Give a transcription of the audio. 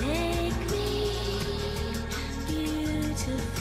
Make me beautiful.